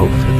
both